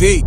TV.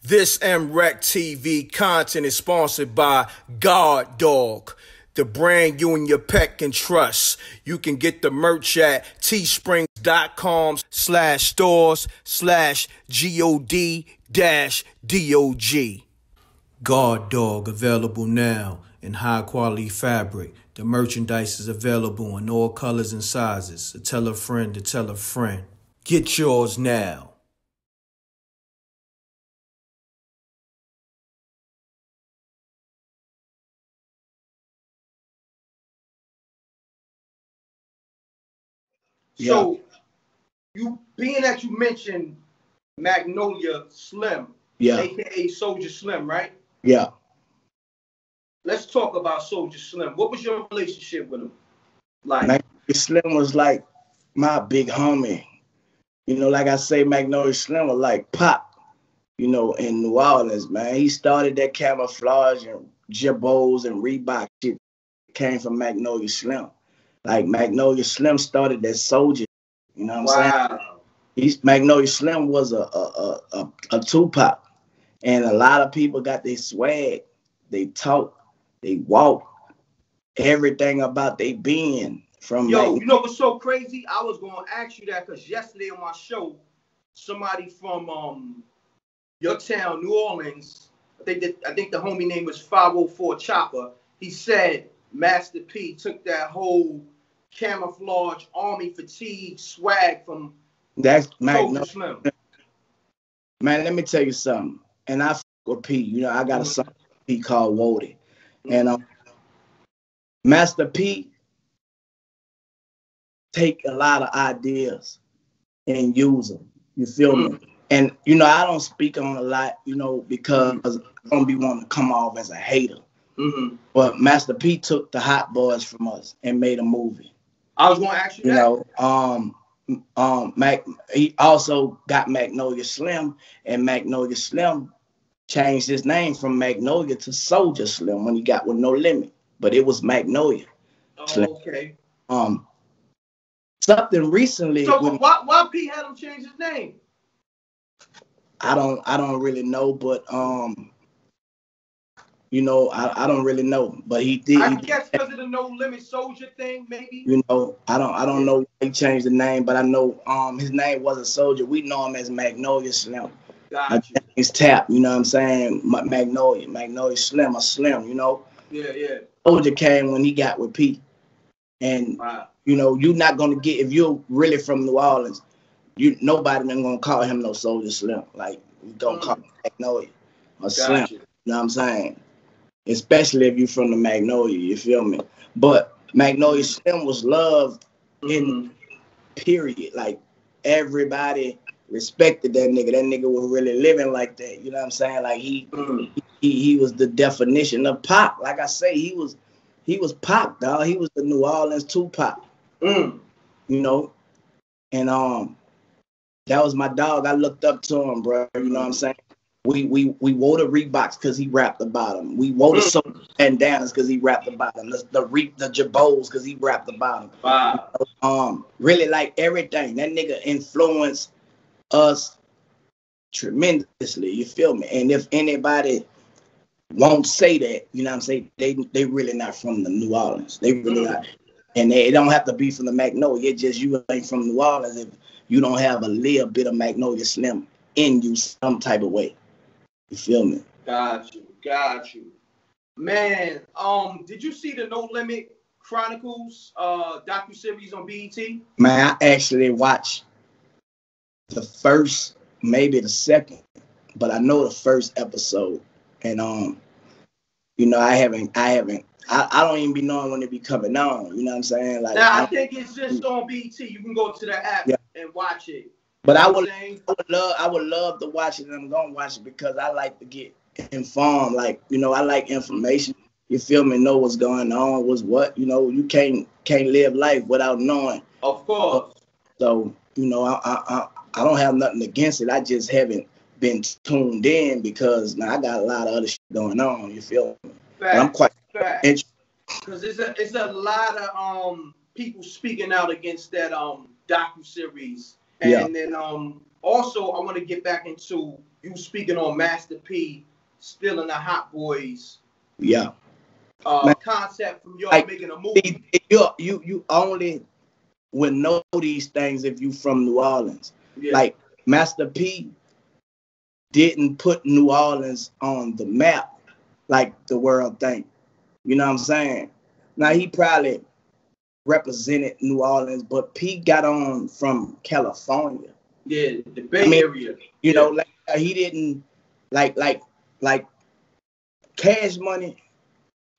This MReck TV content is sponsored by God Dog, the brand you and your pet can trust. You can get the merch at teespring.com slash stores slash G-O-D dash D-O-G. God Dog available now in high quality fabric. The merchandise is available in all colors and sizes. So tell a friend to tell a friend. Get yours now. So, you being that you mentioned Magnolia Slim, Yeah. aka Soulja Slim, right? Yeah. Let's talk about Soulja Slim. What was your relationship with him? Like, Magnolia Slim was like my big homie. You know, like I say, Magnolia Slim was like Pop, you know, in New Orleans, man. He started that camouflage and Jabos and Reebok shit came from Magnolia Slim. Like Magnolia Slim started that soldier. You know what I'm saying? wow. He's Magnolia Slim was a a, a a a Tupac, and a lot of people got their swag, they talk, they walk, everything about they being from Yo, Mag- you know what's so crazy? I was gonna ask you that because yesterday on my show, somebody from um your town, New Orleans, I think that I think the homie name was 504 Chopper. He said Master P took that whole camouflage army fatigue swag from that's Soldier Magnolia. Slim. Man, let me tell you something. And I f- with P. You know, I got a Mhm. song P called Woody. And um, Master P take a lot of ideas and use them. You feel me? And you know, I don't speak on a lot, you know, because I don't be wanting to come off as a hater. hmm But Master P took the hot boys from us and made a movie. I was gonna ask you, You that. know, um, um, Mac. He also got Magnolia Slim, and Magnolia Slim changed his name from Magnolia to Soulja Slim when he got with No Limit. But it was Magnolia. Oh, okay. Um, something recently. So with- why why P had him change his name? I don't. I don't really know, but um, you know, I, I don't really know. But he did. I he- guess because of the no limit soldier thing, maybe. you know, I don't. I don't know why he changed the name, but I know um his name wasn't Soulja. We know him as Magnolia Slim. Got you. It's tap, you know what I'm saying? Magnolia, Magnolia Slim or Slim, you know. Yeah, yeah. Soulja came when he got with Pete. And Wow. You know, you're not gonna get if you're really from New Orleans, you nobody ain't gonna call him no Soulja Slim. Like we gonna call him Magnolia or Slim. You. You know what I'm saying? Especially if you're from the Magnolia, you feel me? But Magnolia Slim was loved in Mhm. period. Like everybody respected that nigga. That nigga was really living like that. You know what I'm saying? Like he Mhm. he he was the definition of pop. Like I say, he was he was pop, dog. He was the New Orleans Tupac, Mm. you know. And um that was my dog. I looked up to him, bro. You know what I'm saying? We we we wore the Reeboks because he wrapped the bottom. We wore the Mm. bandanas because he wrapped about them. The the, re, the Jabos because he wrapped the bottom. Wow. Um, really like everything. That nigga influenced us tremendously. You feel me? And if anybody won't say that, you know what I'm saying? They they really not from the New Orleans. They really Mm. not. And they, it don't have to be from the Magnolia. It's just you ain't from New Orleans if you don't have a little bit of Magnolia Slim in you some type of way. You feel me? Got you. Got you. Man, um, did you see the No Limit Chronicles uh docu series on BET? Man, I actually watched the first, maybe the second, but I know the first episode. And um, you know, I haven't, I haven't, I, I don't even be knowing when it be coming on. You know what I'm saying? Like, Now I I- think it's just on BT. You can go to the app Yeah. and watch it. but I You know would? I would love, I would love to watch it, and I'm gonna watch it because I like to get informed. Like, you know, I like information. You feel me? Know what's going on? Was what? You know, you can't can't live life without knowing. Of course. So, you know, I, I, I, I don't have nothing against it. I just haven't been tuned in because now I got a lot of other shit going on. You feel me? I'm quite fact. interested. Because it's a it's a lot of um people speaking out against that um docu series, And Yeah. then um also I want to get back into you speaking on Master P still in the Hot Boys Yeah. uh Man. concept from y'all Like, making a movie. You you you only would know these things if you from New Orleans. Yeah. Like Master P didn't put New Orleans on the map like the world think. You know what I'm saying? Now he probably represented New Orleans, but P got on from California. yeah, the Bay I mean, Area. You know, like he didn't like like like Cash Money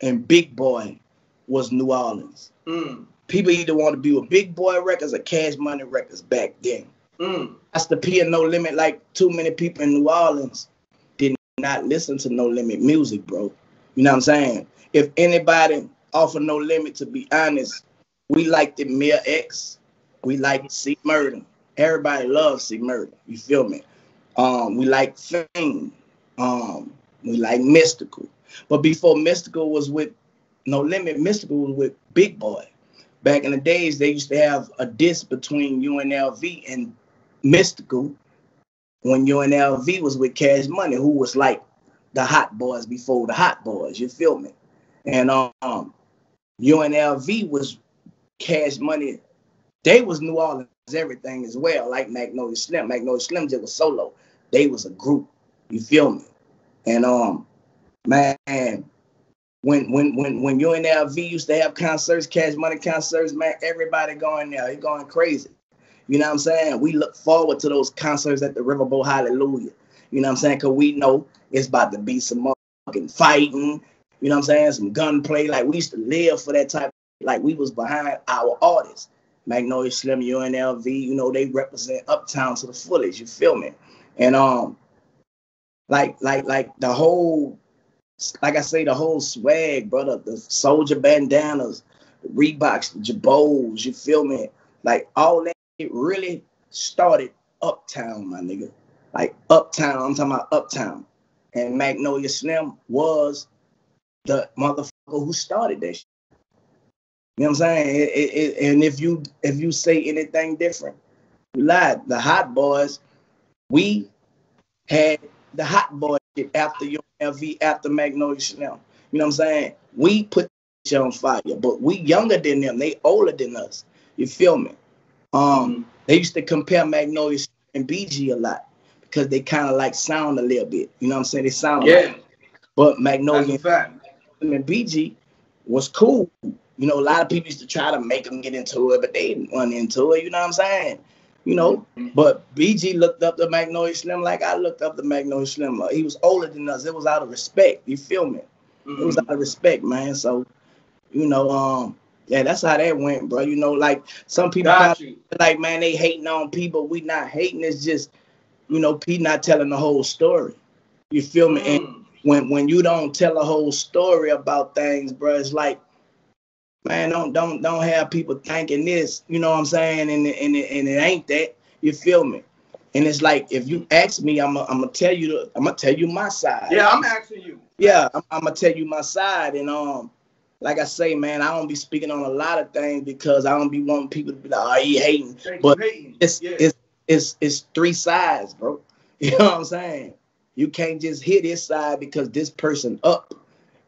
and Big Boy was New Orleans. Mm, People either want to be with Big Boy Records or Cash Money Records back then. Mm, That's the P and No Limit. Like too many people in New Orleans did not listen to No Limit music, bro. You know what I'm saying? If anybody offer No Limit, to be honest, we liked it Mia X. We like C Murder. Everybody loves C Murder. You feel me? Um, we like Fame. Um, we like Mystikal. But before Mystikal was with No Limit, Mystikal was with Big Boy. Back in the days, they used to have a disc between UNLV and Mystikal when UNLV was with Cash Money, who was like the hot boys before the hot boys. You feel me? And um, UNLV was Cash Money. They was New Orleans everything as well, like Magnolia Slim. Magnolia Slim just was solo. They was a group. You feel me? And um, man, when when when when UNLV used to have concerts, Cash Money concerts, man, everybody going there, they going crazy. You know what I'm saying? We look forward to those concerts at the Riverboat Hallelujah. You know what I'm saying? Cause we know it's about to be some fucking fighting. You know what I'm saying? Some gunplay. Like we used to live for that type. Like we was behind our artists. Magnolia Slim, UNLV. You know they represent Uptown to the fullest. You feel me? And um, like like like the whole, like I say, the whole swag, brother. The soldier bandanas, the Reeboks, the Jabos. You feel me? Like all that it really started uptown, my nigga. Like uptown, I'm talking about uptown. And Magnolia Slim was the motherfucker who started that shit. You know what I'm saying? It- it- it- and if you if you say anything different, you lied. The hot boys, we had the hot boy after UNLV, after Magnolia Slim. You know what I'm saying? We put shit on fire, but we younger than them. They older than us. You feel me? Um, they used to compare Magnolia and BG a lot because they kind of like sound a little bit. You know what I'm saying? They sound Yeah, alike. But Magnolia and BG was cool. You know, a lot of people used to try to make them get into it, but they didn't want into it. You know what I'm saying? You know, but BG looked up to Magnolia Slim like I looked up to Magnolia Slim. He was older than us. It was out of respect. You feel me? It was Mhm. out of respect, man. So, you know, um, yeah, that's how that went, bro. You know, like some people like, man, they hating on people. We not hating. It's just, you know, P not telling the whole story. You feel me? And Mm. when when you don't tell a whole story about things, bro, it's like, man, don't don't don't have people thinking this. You know what I'm saying? And it- and and it ain't that. You feel me? And it's like if you ask me, I'm i I'm gonna tell you the, I'm gonna tell you my side. Yeah, I'm asking you. Yeah, I'm, I'm gonna tell you my side, and um, like I say, man, I don't be speaking on a lot of things because I don't be wanting people to be like, oh, he hating. But hating. It's yeah. it's it's it's three sides, bro. You know what I'm saying? You can't just hit this side because this person up,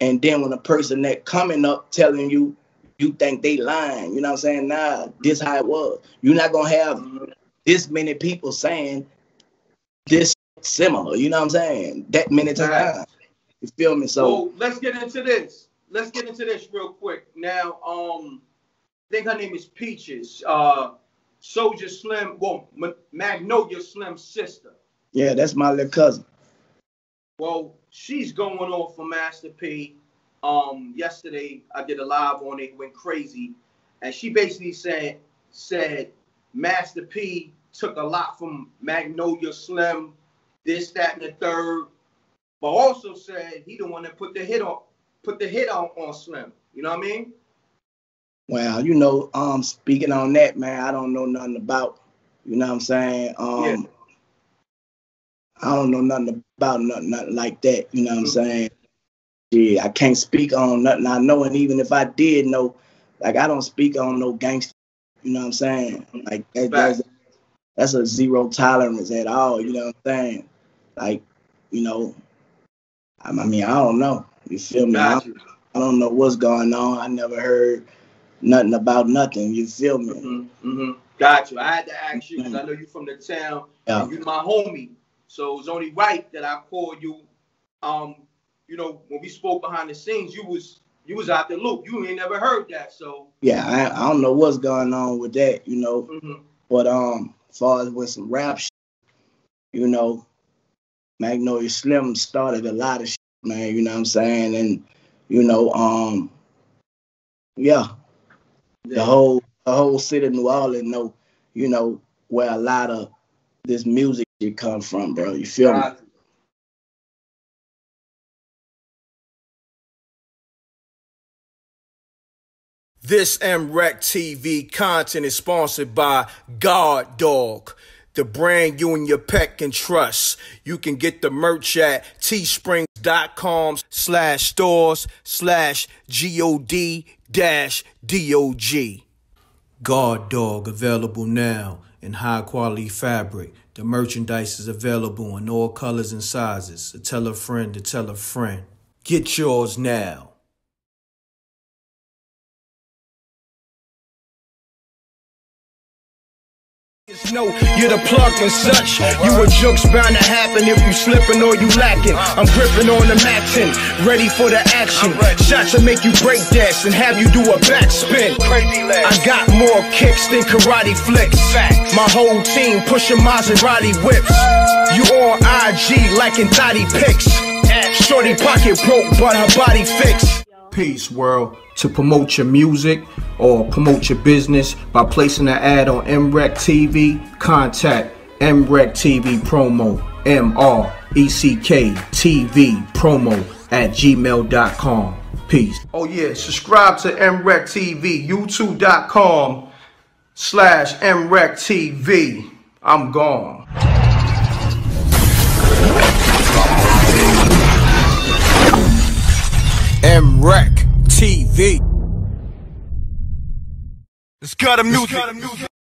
and then when a person that coming up telling you you think they lying, you know what I'm saying? Nah, this how it was. You're not gonna have this many people saying this similar. You know what I'm saying? That many times. You feel me? So. So let's get into this. Let's get into this real quick. Now, um, I think her name is Peaches. Uh, Soulja Slim, well, Magnolia Slim's sister. Yeah, that's my little cousin. Well, she's going off for Master P. Um, yesterday I did a live on it, went crazy, and she basically said said Master P took a lot from Magnolia Slim, this, that, and the third, but also said he the one that put the hit on put the hit on on Slim. You know what I mean? Well, you know, um, speaking on that, man, I don't know nothing about. You know what I'm saying? Um, Yeah. I don't know nothing about nothing, nothing like that. You know what I'm Mhm. saying? Yeah, I can't speak on nothing I know, and even if I did know, like I don't speak on no gangster. You know what I'm saying? Like that, that's, that's a zero tolerance at all. You know what I'm saying? Like, you know, I mean, I don't know. You feel me? I, I, don't know what's going on. I never heard nothing about nothing. You feel me? Mm-hmm, mm-hmm. Got you. I had to ask you because I know you from the town. Yeah. And you my homie. So it's only right that I call you. Um, you know, when we spoke behind the scenes, you was you was out the loop. You ain't never heard that. So yeah, I, I don't know what's going on with that, you know. Mm-hmm. But um, as far as with some rap, shit, you know, Magnolia Slim started a lot of shit, man. You know what I'm saying? And you know, um, yeah, yeah. the whole the whole city of New Orleans know, you know, where a lot of this music shit come from, bro. You feel me? This MReck TV content is sponsored by God Dog, the brand you and your pet can trust. You can get the merch at teesprings.com slash stores slash G-O-D dash D-O-G. God Dog available now in high quality fabric. The merchandise is available in all colors and sizes. So tell a friend to tell a friend. Get yours now. No, you're the plug and such. You a joke's bound to happen if you slipping or you lacking. I'm gripping on the maxin, ready for the action. Shots to make you break dance and have you do a backspin. I got more kicks than karate flicks. My whole team pushing Maserati whips. You on IG liking thotty pics. Shorty pocket broke, but her body fixed. Peace, world. To promote your music or promote your business by placing an ad on MReck TV, contact MReck TV Promo, M R E C K TV Promo at gmail.com. Peace. Oh, yeah. Subscribe to MReck TV, youtube.com slash MReck TV. I'm gone. MReck TV. It's Gutta Muzic.